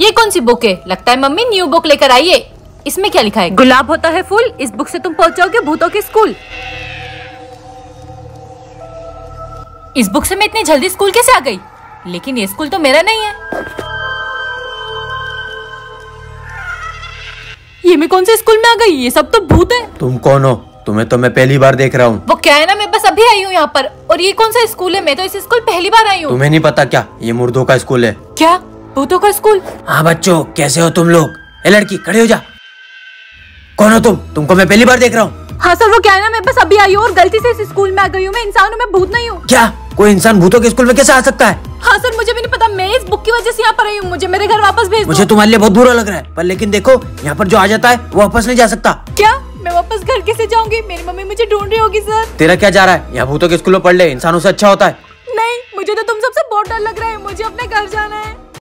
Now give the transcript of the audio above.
ये कौन सी बुक है? लगता है मम्मी न्यू बुक लेकर आई है। इसमें क्या लिखा है? गुलाब होता है फूल इस बुक से तुम पहुँच जाओगे भूतों के स्कूल इस बुक से मैं इतनी जल्दी स्कूल कैसे आ गई? लेकिन ये स्कूल तो मेरा नहीं है। ये मैं कौन से स्कूल में आ गई? ये सब तो भूत है। तुम कौन हो? तुम्हें तो मैं पहली बार देख रहा हूँ। वो क्या है ना मैं बस अभी आई हूँ यहाँ पर। और ये कौन सा स्कूल है? मैं तो इस स्कूल पहली बार आई हूँ। तुम्हें नहीं पता क्या? ये मुर्दों का स्कूल है। क्या? भूतों का स्कूल? हाँ बच्चों कैसे हो तुम लोग? ए लड़की खड़े हो जा। कौन हो तुम? तुमको मैं पहली बार देख रहा हूँ। हाँ सर वो क्या है ना मैं बस अभी आई हूँ और गलती से इस स्कूल में आ गई हूँ। मैं इंसान हूँ मैं भूत नहीं हूँ। क्या? कोई इंसान भूतों के स्कूल में कैसे आ सकता है? हाँ सर मुझे भी नहीं पता। मैं इस बुक की वजह से यहाँ पर आई हूँ। मुझे मेरे घर वापस भेज मुझे तुम्हारे लिए बहुत बुरा लग रहा है। पर लेकिन देखो यहाँ पर जो आ जाता है वो वापस नहीं जा सकता। क्या? मैं वापस घर कैसे जाऊँगी? मेरी मम्मी मुझे ढूंढ रही होगी सर। तेरा क्या जा रहा है? यहाँ भूतों के स्कूल में पढ़ ले इंसानों से अच्छा होता है। नहीं मुझे तो तुम सबसे बहुत डर लग रहा है। मुझे अपने घर जाना है।